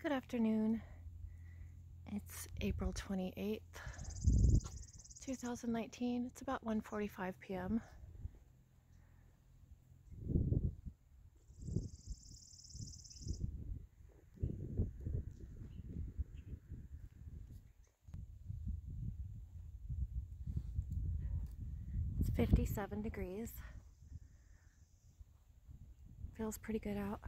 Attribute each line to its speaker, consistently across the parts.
Speaker 1: Good afternoon. It's April 28th, 2019. It's about 1:45 p.m. It's 57 degrees. Feels pretty good out.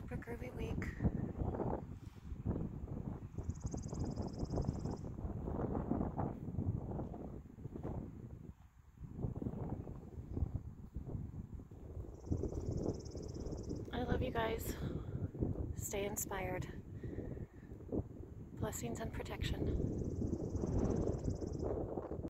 Speaker 1: Super groovy week. I love you guys. Stay inspired. Blessings and protection.